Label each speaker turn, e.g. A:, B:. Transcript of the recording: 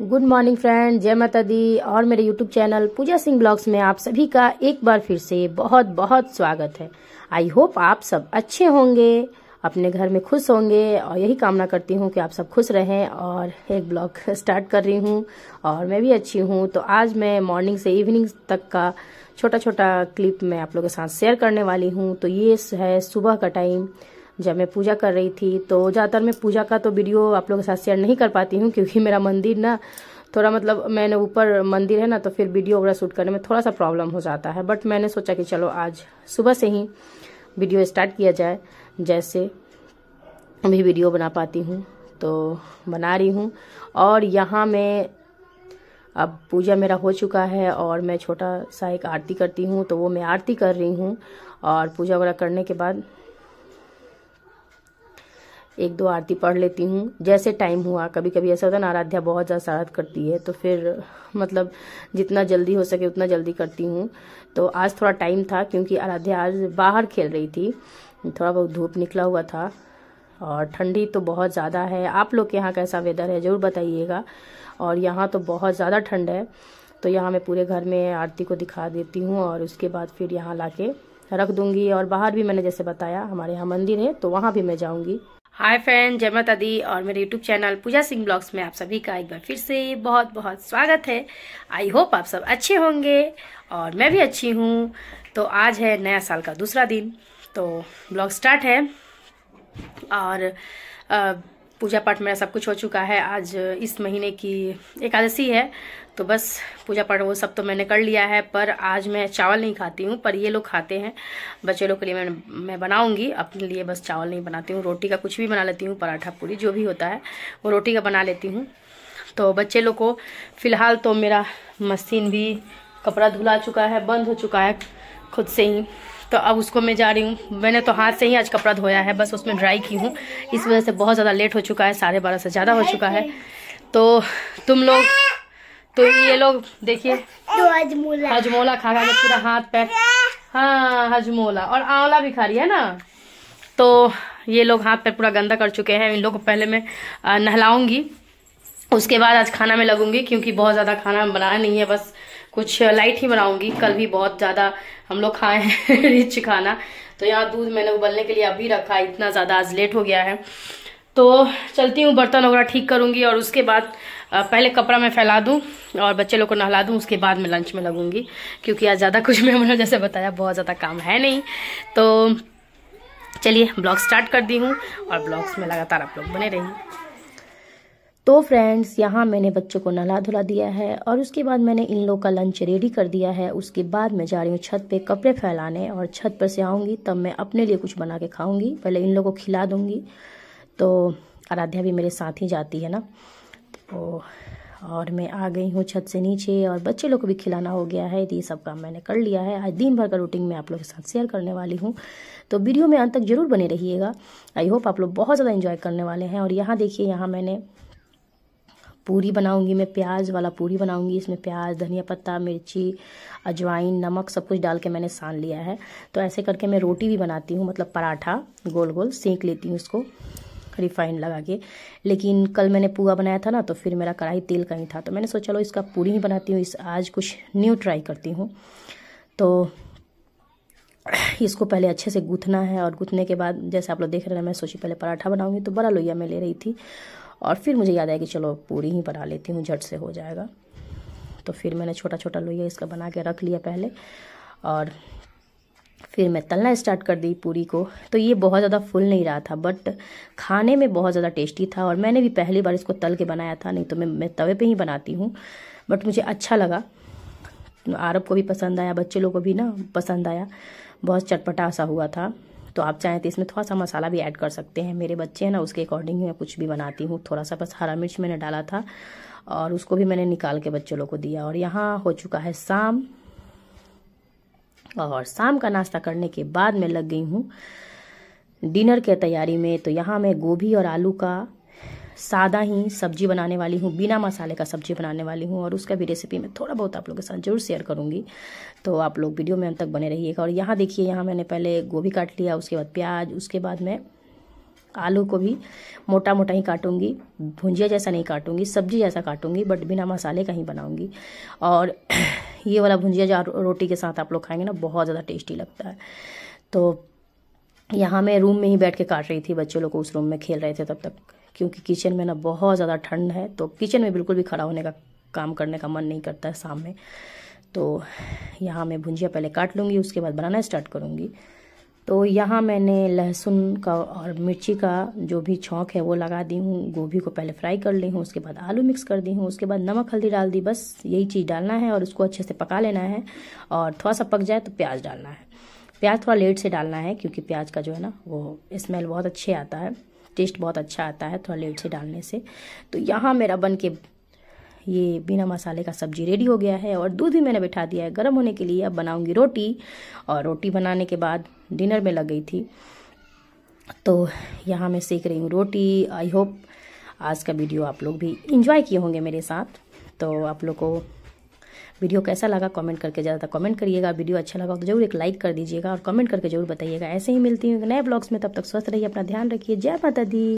A: Good morning friend जय माता दी। और मेरे YouTube channel Pooja Singh blogs में आप सभी का एक बार फिर से बहुत बहुत स्वागत है। आई होप आप सब अच्छे होंगे, अपने घर में खुश होंगे, और यही कामना करती हूँ कि आप सब खुश रहें और एक ब्लॉग स्टार्ट कर रही हूँ, और मैं भी अच्छी हूँ। तो आज मैं मॉर्निंग से इवनिंग तक का छोटा छोटा क्लिप मैं आप लोगों के साथ शेयर करने वाली हूँ। तो ये है सुबह का टाइम जब मैं पूजा कर रही थी तो ज़्यादातर मैं पूजा का तो वीडियो आप लोगों के साथ शेयर नहीं कर पाती हूँ, क्योंकि मेरा मंदिर ना थोड़ा मतलब मैंने ऊपर मंदिर है ना तो फिर वीडियो वगैरह शूट करने में थोड़ा सा प्रॉब्लम हो जाता है। बट मैंने सोचा कि चलो आज सुबह से ही वीडियो स्टार्ट किया जाए, जैसे भी वीडियो बना पाती हूँ तो बना रही हूँ। और यहाँ मैं, अब पूजा मेरा हो चुका है और मैं छोटा सा एक आरती करती हूँ तो वो मैं आरती कर रही हूँ। और पूजा वगैरह करने के बाद एक दो आरती पढ़ लेती हूँ। जैसे टाइम हुआ कभी कभी ऐसा होता है ना, आराध्या बहुत ज़्यादा शरारत करती है तो फिर मतलब जितना जल्दी हो सके उतना जल्दी करती हूँ। तो आज थोड़ा टाइम था, क्योंकि आराध्या आज बाहर खेल रही थी। थोड़ा बहुत धूप निकला हुआ था, और ठंडी तो बहुत ज़्यादा है। आप लोग के यहाँ कैसा वेदर है, ज़रूर बताइएगा। और यहाँ तो बहुत ज़्यादा ठंड है तो यहाँ मैं पूरे घर में आरती को दिखा देती हूँ, और उसके बाद फिर यहाँ ला के रख दूँगी। और बाहर भी मैंने जैसे बताया, हमारे यहाँ मंदिर है तो वहाँ भी मैं जाऊँगी। हाय फ्रेंड, जयमत माता दी और मेरे YouTube channel Pooja Singh blogs में आप सभी का एक बार फिर से बहुत बहुत स्वागत है। आई होप आप सब अच्छे होंगे और मैं भी अच्छी हूँ। तो आज है नया साल का दूसरा दिन। तो ब्लॉग स्टार्ट है। और पूजा पाठ मेरा सब कुछ हो चुका है। आज इस महीने की एकादशी है तो बस पूजा पाठ वो सब तो मैंने कर लिया है, पर आज मैं चावल नहीं खाती हूँ, पर ये लोग खाते हैं। बच्चे लोग के लिए मैं मैं बनाऊँगी, अपने लिए बस चावल नहीं बनाती हूँ, रोटी का कुछ भी बना लेती हूँ, पराठा पूरी जो भी होता है, वो रोटी का बना लेती हूँ। तो बच्चे लोग को फ़िलहाल तो मेरा मशीन भी कपड़ा धुला चुका है, बंद हो चुका है, खुद से ही। तो अब उसको मैं जा रही हूँ। मैंने तो हाथ से ही आज कपड़ा धोया है बस उसमें ड्राई की हूँ। इस वजह से बहुत ज़्यादा लेट हो चुका है साढ़े बारह से ज़्यादा हो चुका है। तो तुम लोग तो ये लोग देखिए हजमोला। हजमोला खा खा के पूरा हाथ पैर हाँ हजमोला। और आंवला भी खा रही है ना? तो ये लोग हाथ पैर पूरा गंदा कर चुके हैं। इन लोग को पहले मैं नहलाऊँगी। उसके बाद आज खाना में लगूँगी क्योंकि बहुत ज़्यादा खाना बनाया नहीं है बस कुछ लाइट ही बनाऊँगी। कल भी बहुत ज़्यादा हम लोग खाए हैं रिच खाना। तो यहाँ दूध मैंने उबलने के लिए अभी रखा इतना ज़्यादा आज लेट हो गया है। तो चलती हूँ, बर्तन वगैरह ठीक करूँगी और उसके बाद पहले कपड़ा मैं फैला दूँ और बच्चे लोग को नहला दूँ, उसके बाद मैं लंच में लगूँगी। क्योंकि आज ज़्यादा कुछ मैं जैसे बताया, बहुत ज़्यादा काम है नहीं। तो चलिए ब्लॉग स्टार्ट कर दी हूँ और ब्लॉग्स में लगातार आप लोग बने रहिए। तो फ्रेंड्स यहाँ मैंने बच्चों को नला धुला दिया है और उसके बाद मैंने इन लोग का लंच रेडी कर दिया है। उसके बाद मैं जा रही हूँ छत पे कपड़े फैलाने और छत पर से आऊँगी, तब मैं अपने लिए कुछ बना के खाऊँगी। पहले इन लोगों को खिला दूँगी। तो आराध्या भी मेरे साथ ही जाती है ना? तो और मैं आ गई हूँ छत से नीचे और बच्चे लोग को भी खिलाना हो गया है। ये सब काम मैंने कर लिया है। आज दिन भर का रूटीन मैं आप लोग के साथ शेयर करने वाली हूँ। तो वीडियो में अंत तक ज़रूर बने रहिएगा। आई होप आप लोग बहुत ज़्यादा इन्जॉय करने वाले हैं। और यहाँ देखिए, यहाँ मैंने पूरी बनाऊँगी मैं, प्याज वाला पूरी बनाऊँगी, इसमें प्याज, धनिया पत्ता, मिर्ची, अजवाइन, नमक, सब कुछ डाल के मैंने सान लिया है। तो ऐसे करके मैं रोटी भी बनाती हूँ मतलब पराठा, गोल गोल सेंक लेती हूँ इसको रिफाइंड लगा के। लेकिन कल मैंने पुआ बनाया था ना तो फिर मेरा कढ़ाई तेल का ही था। तो मैंने सोचा लो इसका पूरी ही बनाती हूँ, इस आज कुछ न्यू ट्राई करती हूँ। तो इसको पहले अच्छे से गूथना है, और गूथने के बाद, जैसे आप लोग देख रहे हैं, मैं सोची पहले पराठा बनाऊँगी तो बड़ा लोहिया में ले रही थी। और फिर मुझे याद आया कि चलो पूरी ही बना लेती हूँ, झट से हो जाएगा। तो फिर मैंने छोटा छोटा लोहिया इसका बना के रख लिया पहले और फिर मैं तलना स्टार्ट कर दी पूरी को। तो ये बहुत ज़्यादा फुल नहीं रहा था, बट खाने में बहुत ज़्यादा टेस्टी था और मैंने भी पहली बार इसको तल के बनाया था, नहीं तो मैं मैं तवे पे ही बनाती हूँ। बट मुझे अच्छा लगा। आरब को भी पसंद आया, बच्चे लोग को भी ना पसंद आया। बहुत चटपटा सा हुआ था। तो आप चाहें तो इसमें थोड़ा सा मसाला भी ऐड कर सकते हैं। मेरे बच्चे हैं ना, उसके अकॉर्डिंग मैं कुछ भी बनाती हूँ। थोड़ा सा बस हरा मिर्च मैंने डाला था और उसको भी मैंने निकाल के बच्चों लोग को दिया। और यहाँ हो चुका है शाम। और शाम का नाश्ता करने के बाद मैं लग गई हूँ डिनर के तैयारी में। तो यहाँ मैं गोभी और आलू का सादा ही सब्ज़ी बनाने वाली हूँ, बिना मसाले का सब्ज़ी बनाने वाली हूँ और उसका भी रेसिपी मैं थोड़ा बहुत आप लोगों के साथ ज़रूर शेयर करूँगी। तो आप लोग वीडियो में अंत तक बने रहिएगा। और यहाँ देखिए, यहाँ मैंने पहले गोभी काट लिया, उसके बाद प्याज, उसके बाद मैं आलू को भी मोटा मोटा ही काटूँगी। भुंजिया जैसा नहीं काटूँगी, सब्ज़ी जैसा काटूँगी बट बिना मसाले का ही बनाऊँगी। और ये वाला भुंजिया जो रोटी के साथ आप लोग खाएँगे ना, बहुत ज़्यादा टेस्टी लगता है। तो यहाँ मैं रूम में ही बैठ के काट रही थी, बच्चे लोग उस रूम में खेल रहे थे तब तक। क्योंकि किचन में ना बहुत ज़्यादा ठंड है तो किचन में बिल्कुल भी खड़ा होने का काम करने का मन नहीं करता है शाम में। तो यहाँ मैं भुंजिया पहले काट लूँगी, उसके बाद बनाना स्टार्ट करूँगी। तो यहाँ मैंने लहसुन का और मिर्ची का जो भी छौंक है वो लगा दी हूँ, गोभी को पहले फ्राई कर ली हूँ, उसके बाद आलू मिक्स कर दी हूँ, उसके बाद नमक हल्दी डाल दी, बस यही चीज़ डालना है और उसको अच्छे से पका लेना है और थोड़ा सा पक जाए तो प्याज डालना है। प्याज थोड़ा लेट से डालना है क्योंकि प्याज का जो है ना वो स्मेल बहुत अच्छे आता है। टेस्ट बहुत अच्छा आता है थोड़ा लेट से डालने से। तो यहाँ मेरा बन के ये बिना मसाले का सब्ज़ी रेडी हो गया है और दूध भी मैंने बैठा दिया है। गर्म होने के लिए अब बनाऊँगी रोटी और रोटी बनाने के बाद डिनर में लग गई थी। तो यहाँ मैं सीख रही हूँ रोटी। आई होप आज का वीडियो आप लोग भी इंजॉय किए होंगे मेरे साथ। तो आप लोग को वीडियो कैसा लगा कमेंट करके ज़्यादा कमेंट करिएगा। वीडियो अच्छा लगा तो ज़रूर एक लाइक कर दीजिएगा और कमेंट करके ज़रूर बताइएगा। ऐसे ही मिलती हूँ नए ब्लॉग्स में, तब तक स्वस्थ रहिए, अपना ध्यान रखिए। जय माता दी।